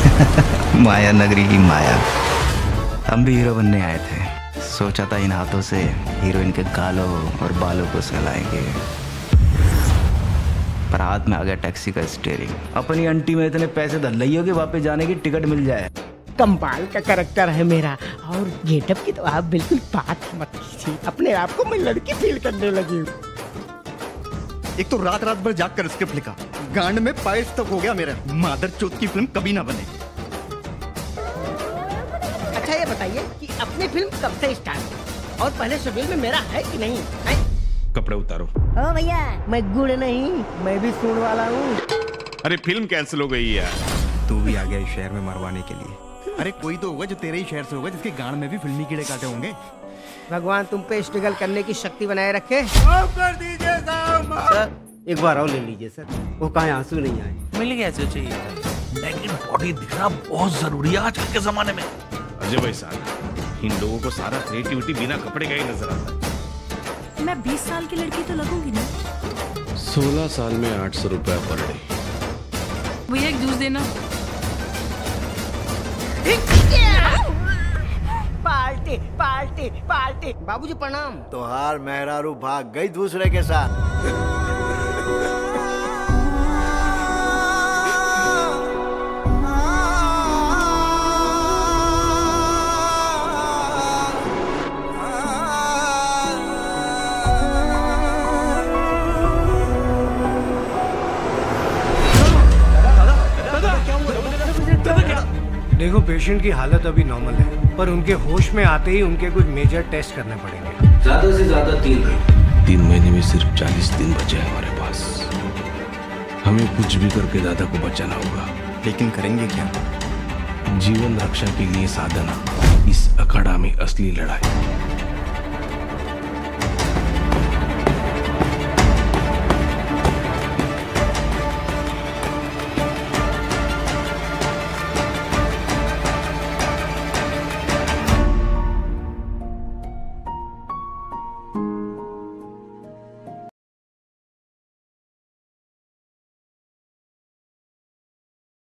माया नगरी की माया। हम भी हीरो बनने आए थे। सोचा था इन हाथों से हीरोइन के गालों और बालों को सहलाएँगे। पर हाथ में आ गया टैक्सी का स्टेयरिंग अपनी अंटी में इतने पैसे धर लियो कि वापस जाने की टिकट मिल जाए। कंपाल का करेक्टर है मेरा। और गेटअप की तो आप बिल्कुल बात मत कीजिए। अपने आप को मैं लड़की फील करने लगी एक तो रात रात भर जाग कर स्क्रिप्ट लिखा। गांड में पायस तक हो गया मेरा। मादर चौथ की फ़िल्म कभी ना बने। अच्छा ये बताइए कि अपनी फ़िल्म कब से स्टार्ट और पहले शेड्यूल में मेरा है कि नहीं? है? कपड़े उतारो। ओ भैया। मैं गुड़ नहीं मैं भी सुन वाला हूँ। अरे फ़िल्म कैंसिल हो गई यार। तू भी आ गया इस शहर में मरवाने के लिए। अरे कोई तो होगा जो तेरे ही शहर से होगा जिसके गांड में भी फिल्मी कीड़े काटे होंगे। भगवान तुम पे स्ट्रगल करने की शक्ति बनाए रखे। सर एक बार और ले लीजिए सर। वो कहा आँसू नहीं आए। मिल गया जो चाहिए। लेकिन बॉडी दिखना बहुत ज़रूरी है आजकल के जमाने में। अजय भाई साहब इन लोगों को सारा क्रिएटिविटी बिना कपड़े का ही नज़र आता है। मैं 20 साल की लड़की तो लगूँगी ना। सोलह साल में आठ सौ रुपया पर डे। भैया एक जूस देना। Party party party. बाबूजी प्रणाम। तो हार मेहरारू भाग गई दूसरे के साथ। देखो पेशेंट की हालत अभी नॉर्मल है पर उनके होश में आते ही उनके कुछ मेजर टेस्ट करने पड़ेंगे। ज़्यादा से ज़्यादा तीन महीने। तीन महीने में सिर्फ़ चालीस दिन बचे हैं हमारे पास। हमें कुछ भी करके दादा को बचाना होगा। लेकिन करेंगे क्या? जीवन रक्षा के लिए साधना इस अखाड़ा में असली लड़ाई।